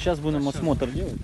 Сейчас будем осмотр делать.